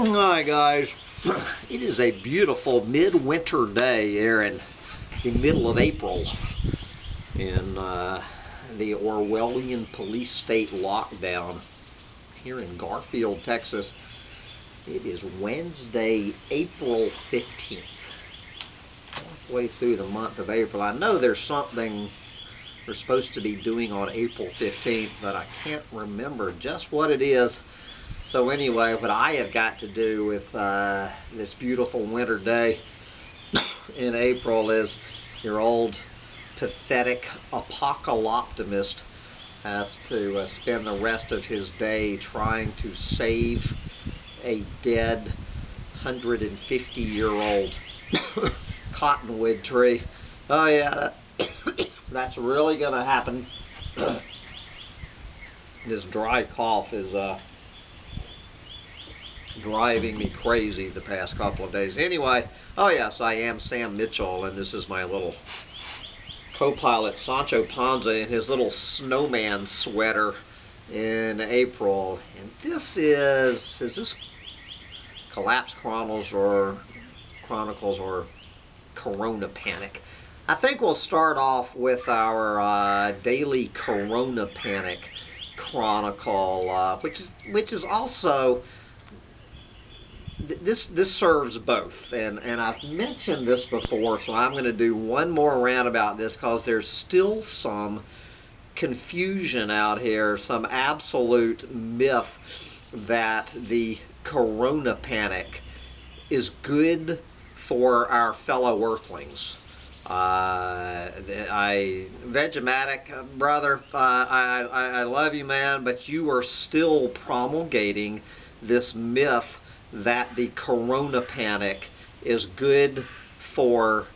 Hi guys, it is a beautiful midwinter day here in the middle of April in uh, the Orwellian police state lockdown here in Garfield, Texas. It is Wednesday, April 15th. Halfway through the month of April. I know there's something we're supposed to be doing on April 15th, but I can't remember just what it is. So anyway, what I have got to do with uh, this beautiful winter day in April is your old pathetic apocalyptimist has to uh, spend the rest of his day trying to save a dead 150 year old cottonwood tree. Oh yeah, that, that's really gonna happen. this dry cough is uh, driving me crazy the past couple of days. Anyway, oh yes, I am Sam Mitchell, and this is my little co-pilot Sancho Panza in his little snowman sweater in April. And this is, is this Collapse Chronicles or Chronicles or Corona Panic? I think we'll start off with our uh, daily Corona Panic Chronicle, uh, which is which is also this this serves both and and I've mentioned this before so I'm going to do one more round about this because there's still some confusion out here some absolute myth that the corona panic is good for our fellow earthlings. Uh, I Vegematic brother uh, I, I, I love you man but you are still promulgating this myth that the corona panic is good for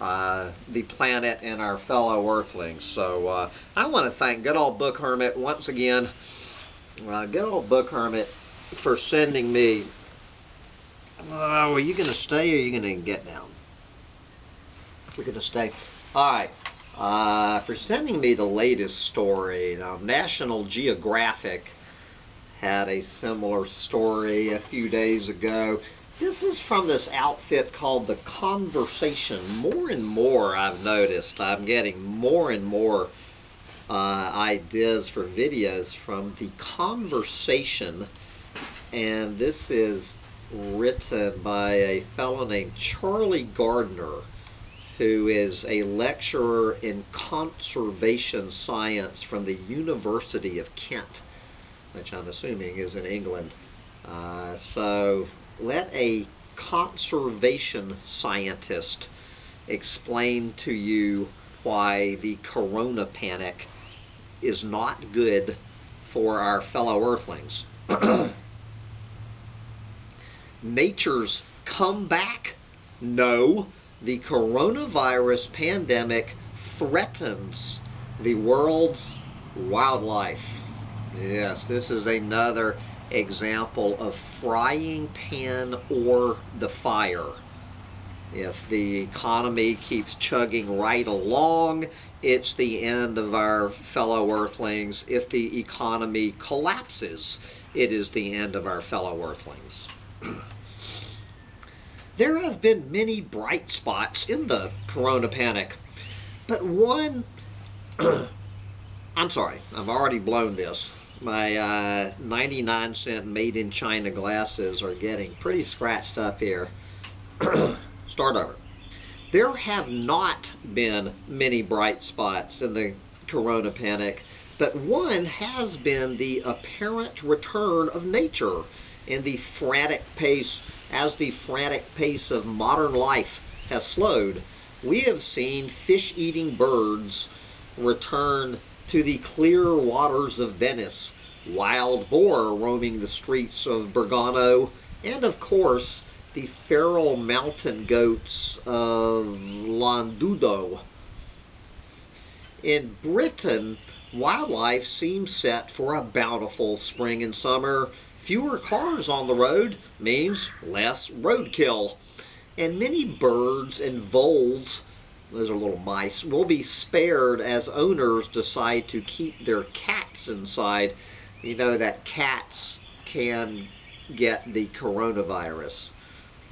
uh, the planet and our fellow earthlings. So uh, I want to thank good old Book Hermit once again. Uh, good old Book Hermit for sending me. Oh, are you going to stay or are you going to get down? You're going to stay. All right. Uh, for sending me the latest story. Now, National Geographic had a similar story a few days ago. This is from this outfit called The Conversation. More and more I've noticed, I'm getting more and more uh, ideas for videos from The Conversation. And this is written by a fellow named Charlie Gardner, who is a lecturer in conservation science from the University of Kent which I'm assuming is in England. Uh, so let a conservation scientist explain to you why the corona panic is not good for our fellow earthlings. Nature's comeback? No. The coronavirus pandemic threatens the world's wildlife. Yes, this is another example of frying pan or the fire. If the economy keeps chugging right along, it's the end of our fellow earthlings. If the economy collapses, it is the end of our fellow earthlings. there have been many bright spots in the corona panic, but one, I'm sorry, I've already blown this my uh, 99 cent made in China glasses are getting pretty scratched up here. Start over. There have not been many bright spots in the corona panic, but one has been the apparent return of nature in the frantic pace, as the frantic pace of modern life has slowed. We have seen fish-eating birds return to the clear waters of Venice, wild boar roaming the streets of Bergamo, and of course the feral mountain goats of Llandudno. In Britain, wildlife seems set for a bountiful spring and summer. Fewer cars on the road means less roadkill. And many birds and voles those are little mice, will be spared as owners decide to keep their cats inside. You know that cats can get the coronavirus,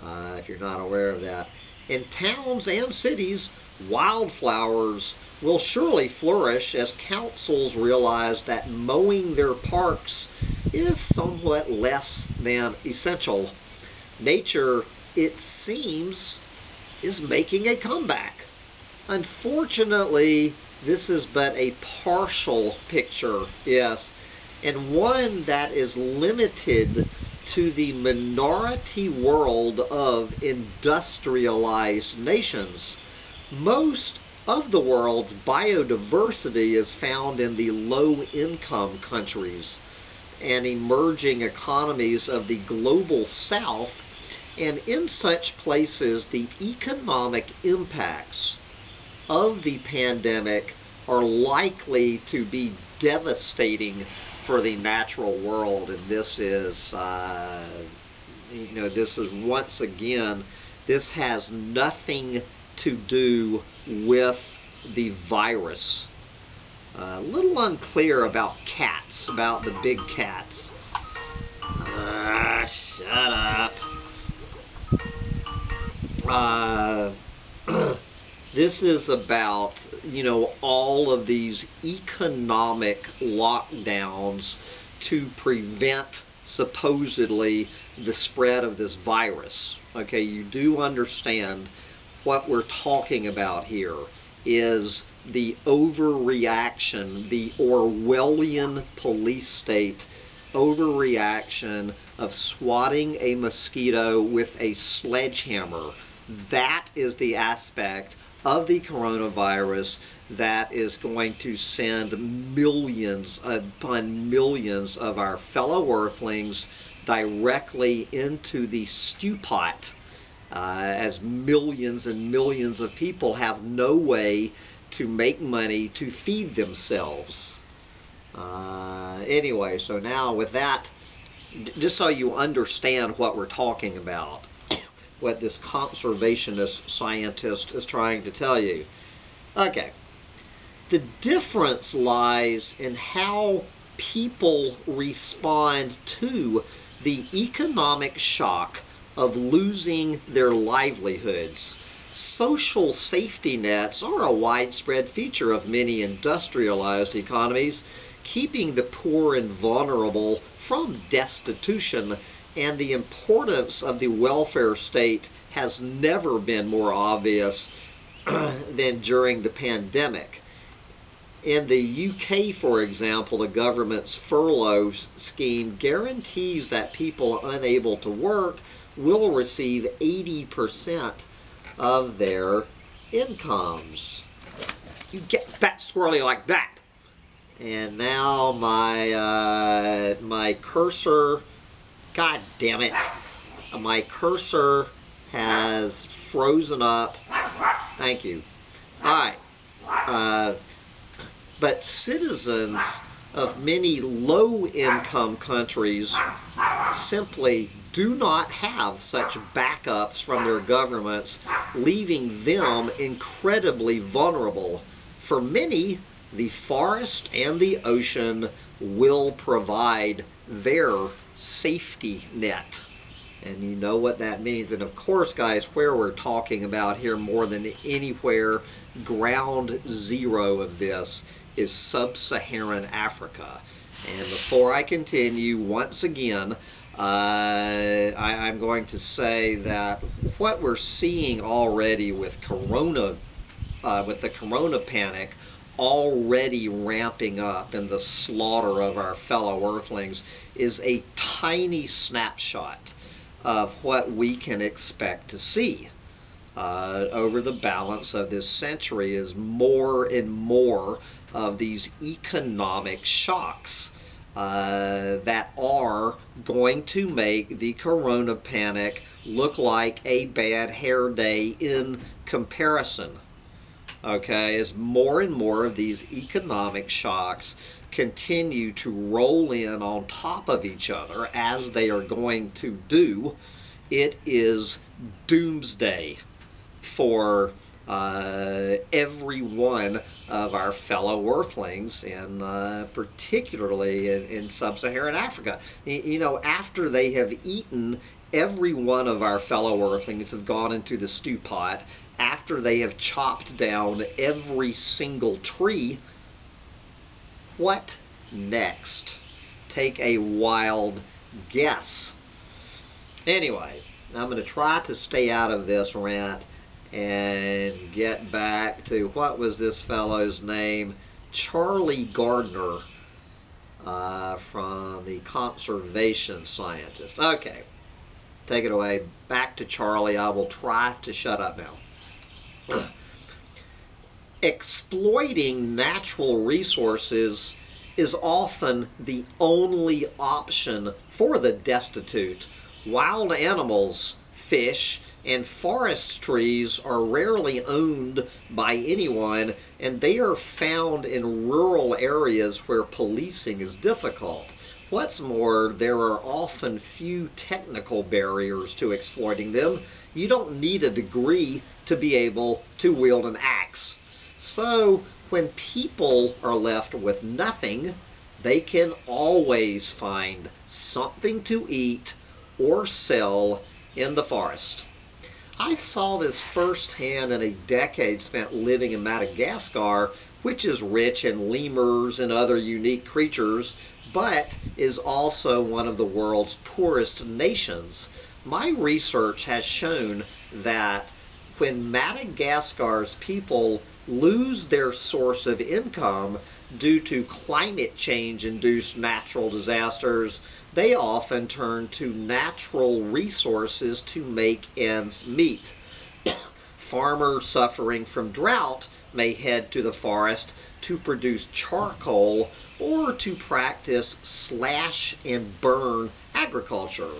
uh, if you're not aware of that. In towns and cities, wildflowers will surely flourish as councils realize that mowing their parks is somewhat less than essential. Nature, it seems, is making a comeback. Unfortunately, this is but a partial picture, yes, and one that is limited to the minority world of industrialized nations. Most of the world's biodiversity is found in the low income countries and emerging economies of the global south, and in such places, the economic impacts of the pandemic are likely to be devastating for the natural world, and this is, uh, you know, this is once again, this has nothing to do with the virus. A uh, little unclear about cats, about the big cats. Uh, shut up. Uh, this is about, you know, all of these economic lockdowns to prevent supposedly the spread of this virus. Okay, you do understand what we're talking about here is the overreaction, the Orwellian police state overreaction of swatting a mosquito with a sledgehammer. That is the aspect of the coronavirus that is going to send millions upon millions of our fellow earthlings directly into the stew pot uh, as millions and millions of people have no way to make money to feed themselves. Uh, anyway, so now with that, just so you understand what we're talking about, what this conservationist scientist is trying to tell you. Okay. The difference lies in how people respond to the economic shock of losing their livelihoods. Social safety nets are a widespread feature of many industrialized economies, keeping the poor and vulnerable from destitution and the importance of the welfare state has never been more obvious than during the pandemic. In the UK, for example, the government's furlough scheme guarantees that people unable to work will receive 80% of their incomes. You get that squirrely like that. And now my uh, my cursor God damn it. My cursor has frozen up. Thank you. Alright. Uh, but citizens of many low-income countries simply do not have such backups from their governments, leaving them incredibly vulnerable. For many, the forest and the ocean will provide their safety net. And you know what that means. And of course, guys, where we're talking about here more than anywhere, ground zero of this is sub-Saharan Africa. And before I continue, once again, uh, I, am going to say that what we're seeing already with Corona, uh, with the Corona panic, already ramping up in the slaughter of our fellow earthlings is a tiny snapshot of what we can expect to see uh, over the balance of this century is more and more of these economic shocks uh, that are going to make the corona panic look like a bad hair day in comparison okay, as more and more of these economic shocks continue to roll in on top of each other as they are going to do, it is doomsday for uh, every one of our fellow earthlings, and uh, particularly in, in sub-Saharan Africa. You know, after they have eaten, every one of our fellow earthlings have gone into the stew pot. After they have chopped down every single tree, what next? Take a wild guess. Anyway, I'm going to try to stay out of this rant and get back to what was this fellow's name? Charlie Gardner uh, from the conservation scientist. Okay, take it away. Back to Charlie. I will try to shut up now. Exploiting natural resources is often the only option for the destitute. Wild animals, fish, and forest trees are rarely owned by anyone and they are found in rural areas where policing is difficult. What's more, there are often few technical barriers to exploiting them. You don't need a degree to be able to wield an axe. So, when people are left with nothing, they can always find something to eat or sell in the forest. I saw this firsthand in a decade spent living in Madagascar, which is rich in lemurs and other unique creatures, but is also one of the world's poorest nations. My research has shown that when Madagascar's people lose their source of income due to climate change induced natural disasters, they often turn to natural resources to make ends meet. Farmers suffering from drought may head to the forest to produce charcoal or to practice slash and burn agriculture.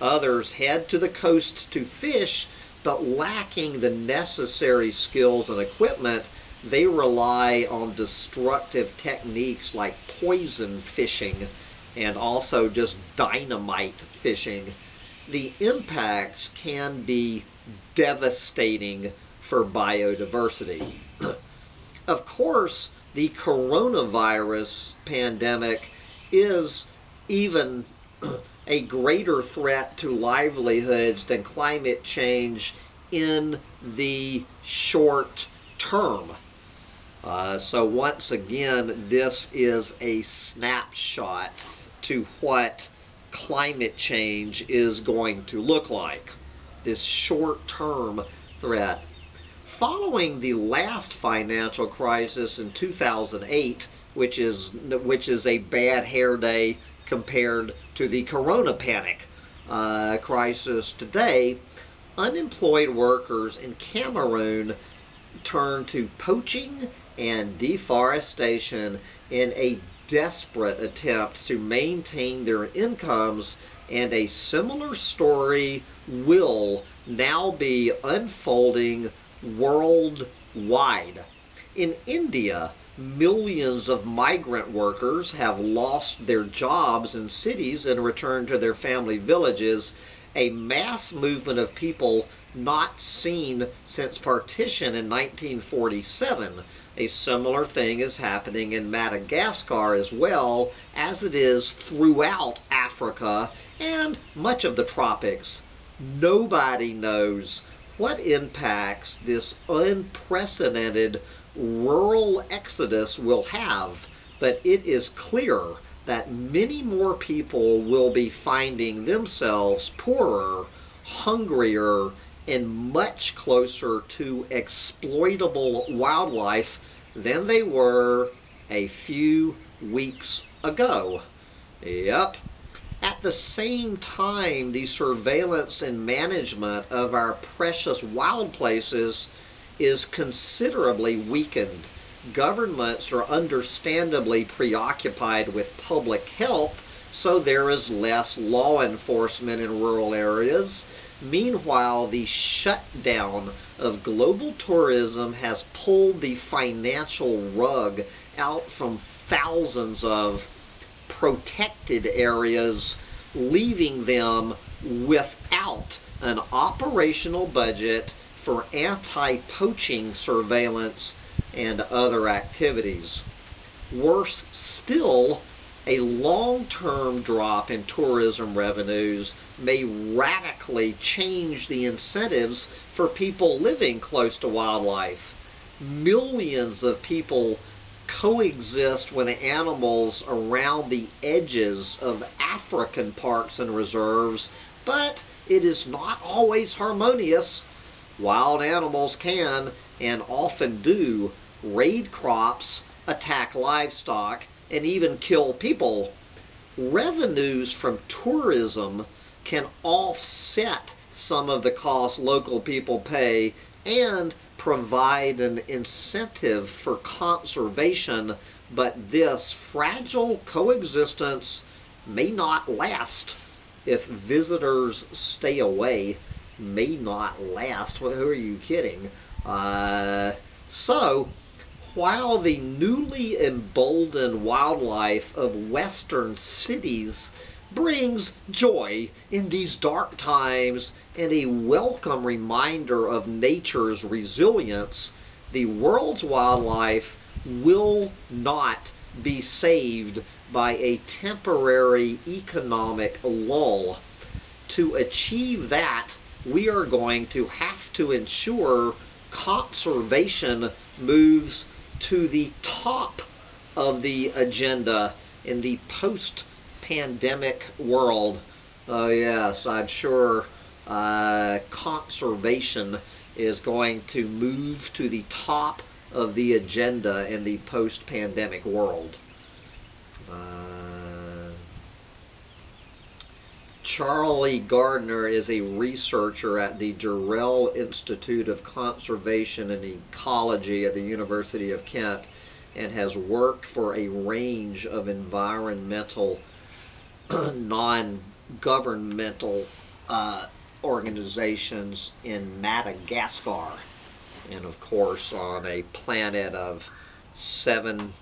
Others head to the coast to fish but lacking the necessary skills and equipment, they rely on destructive techniques like poison fishing and also just dynamite fishing. The impacts can be devastating for biodiversity. of course, the coronavirus pandemic is even a greater threat to livelihoods than climate change in the short term. Uh, so once again, this is a snapshot to what climate change is going to look like. This short-term threat. Following the last financial crisis in 2008, which is which is a bad hair day compared to the corona panic uh, crisis today, unemployed workers in Cameroon turned to poaching and deforestation in a desperate attempt to maintain their incomes and a similar story will now be unfolding worldwide. In India, millions of migrant workers have lost their jobs in cities and returned to their family villages. A mass movement of people not seen since partition in 1947. A similar thing is happening in Madagascar as well as it is throughout Africa and much of the tropics. Nobody knows what impacts this unprecedented rural exodus will have, but it is clear that many more people will be finding themselves poorer, hungrier, and much closer to exploitable wildlife than they were a few weeks ago. Yep. At the same time, the surveillance and management of our precious wild places is considerably weakened. Governments are understandably preoccupied with public health, so there is less law enforcement in rural areas. Meanwhile, the shutdown of global tourism has pulled the financial rug out from thousands of protected areas, leaving them without an operational budget for anti-poaching surveillance and other activities. Worse still, a long-term drop in tourism revenues may radically change the incentives for people living close to wildlife. Millions of people coexist with animals around the edges of African parks and reserves, but it is not always harmonious. Wild animals can, and often do, raid crops, attack livestock, and even kill people. Revenues from tourism can offset some of the costs local people pay and provide an incentive for conservation, but this fragile coexistence may not last if visitors stay away may not last. Well, who are you kidding? Uh, so, while the newly emboldened wildlife of western cities brings joy in these dark times and a welcome reminder of nature's resilience, the world's wildlife will not be saved by a temporary economic lull. To achieve that, we are going to have to ensure conservation moves to the top of the agenda in the post pandemic world. Oh, yes, I'm sure uh, conservation is going to move to the top of the agenda in the post pandemic world. Uh, Charlie Gardner is a researcher at the Durrell Institute of Conservation and Ecology at the University of Kent and has worked for a range of environmental non-governmental uh, organizations in Madagascar. And of course, on a planet of seven,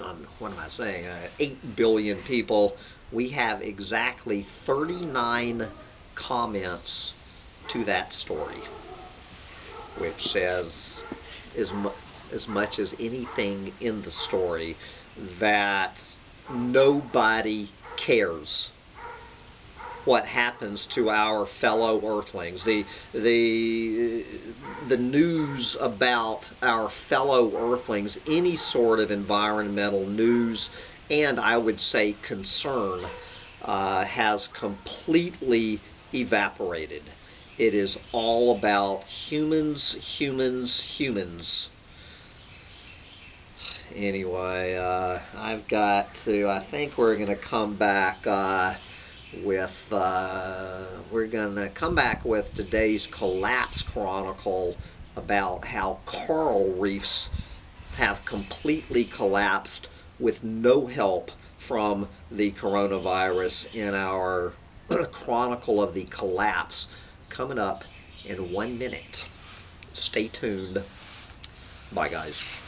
um, what am I saying, uh, eight billion people, we have exactly 39 comments to that story, which says as, mu as much as anything in the story that nobody cares what happens to our fellow earthlings. The the the news about our fellow earthlings any sort of environmental news and I would say concern uh, has completely evaporated. It is all about humans humans humans anyway, uh, I've got to, I think we're going to come back uh, with, uh, we're going to come back with today's Collapse Chronicle about how coral reefs have completely collapsed with no help from the coronavirus in our Chronicle of the Collapse coming up in one minute. Stay tuned. Bye, guys.